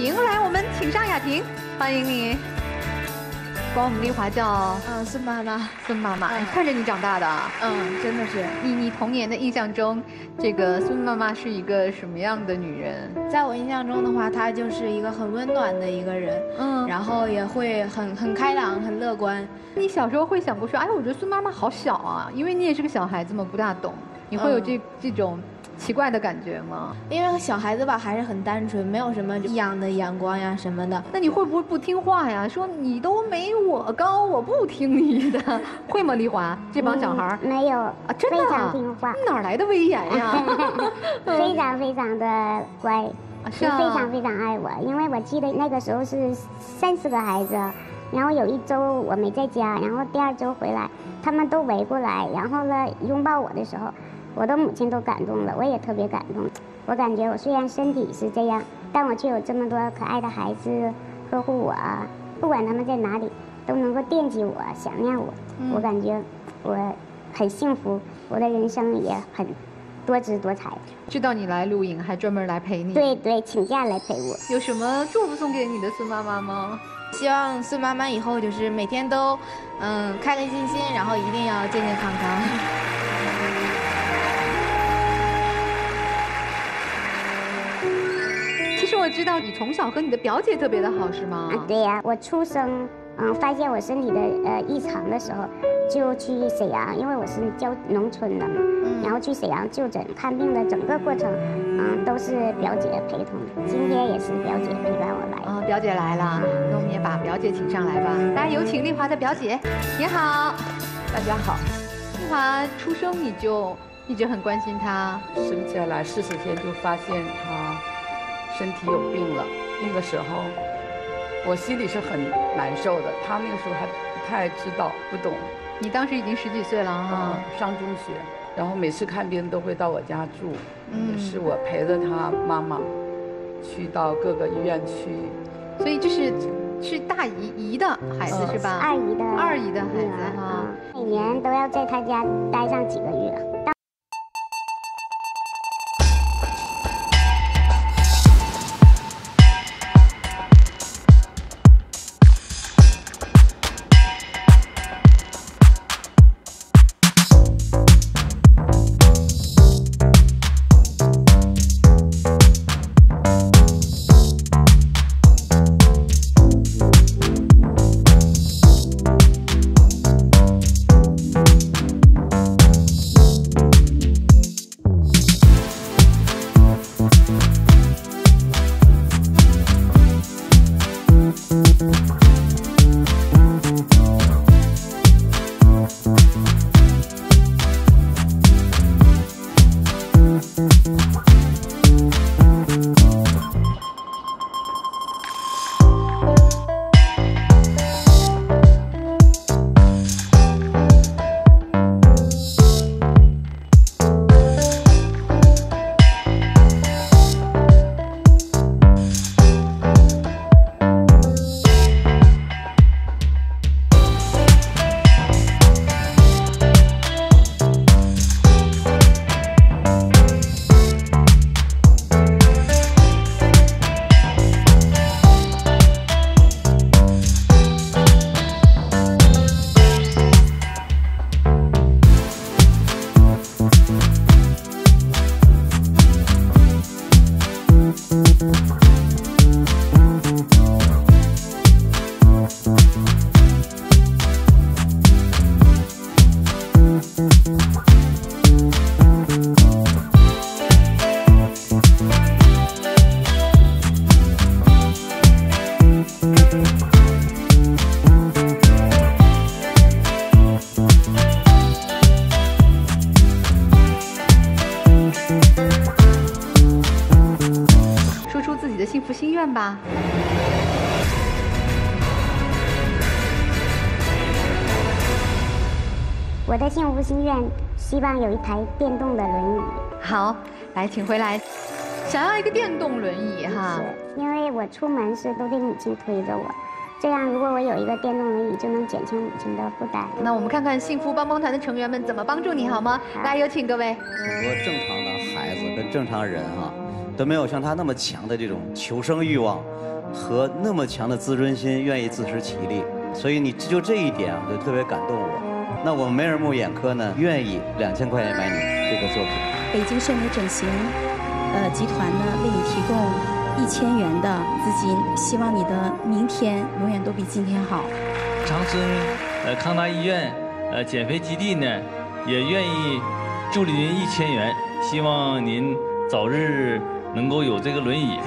婷，来，我们请上雅婷，欢迎你。管我们丽华叫嗯，孙妈妈，孙妈妈，嗯看着你长大的。嗯，真的是，你你童年的印象中，这个孙妈妈是一个什么样的女人？在我印象中的话，她就是一个很温暖的一个人，嗯，然后也会很很开朗、很乐观。你小时候会想过说，哎，我觉得孙妈妈好小啊，因为你也是个小孩子嘛，不大懂，你会有嗯这、这种奇怪的感觉吗？因为小孩子吧还是很单纯，没有什么异样的眼光呀什么的。那你会不会不听话呀？说你都没我高，我不听你的，会吗？丽华，这帮小孩儿、嗯没有啊，真的、非啊、常听话，哪来的威严呀？非常非常的乖，非常非常爱我。因为我记得那个时候是三四个孩子，然后有一周我没在家，然后第二周回来，他们都围过来，然后呢拥抱我的时候，我的母亲都感动了，我也特别感动。我感觉我虽然身体是这样，但我却有这么多可爱的孩子呵护我，不管他们在哪里，都能够惦记我、想念我。嗯我感觉我很幸福，我的人生也很多姿多彩。知道你来录影，还专门来陪你。，对对，请假来陪我。有什么祝福送给你的孙妈妈吗？希望孙妈妈以后就是每天都，嗯，开开心心，然后一定要健健康康。知道你从小和你的表姐特别的好，是吗？啊，对呀、我出生，嗯，发现我身体的呃异常的时候，就去沈阳，因为我是郊农村的嘛，然后去沈阳就诊看病的整个过程，嗯，都是表姐陪同。今天也是表姐陪伴我来。啊，表姐来了，那我们也把表姐请上来吧。大家有请丽华的表姐，你好，大家好，丽华出生你就一直很关心她，生下来四十天就发现他身体有病了。那个时候，我心里是很难受的。他那个时候还不太知道、不懂，你当时已经十几岁了哈啊，，上中学，然后每次看病都会到我家住，嗯也是我陪着他妈妈去到各个医院去。所以这是是大姨姨的孩子嗯是吧？二姨的二姨的孩子哈嗯每年都要在他家待上几个月。到幸福心愿吧。我的幸福心愿，希望有一台电动的轮椅。好，来，请回来。想要一个电动轮椅哈，因为我出门是都得母亲推着我，这样如果我有一个电动轮椅，就能减轻母亲的负担。那我们看看幸福帮帮团的成员们怎么帮助你好吗？来，有请各位。很多正常的孩子跟正常人哈、都没有像他那么强的这种求生欲望和那么强的自尊心，愿意自食其力。所以你就这一点啊，就特别感动我。那我们梅尔木眼科呢，愿意两千块钱买你这个作品。北京盛美整形，呃，集团呢为你提供一千元的资金，希望你的明天永远都比今天好。长春呃康达医院呃减肥基地呢也愿意助力您一千元，希望您早日能够有这个轮椅。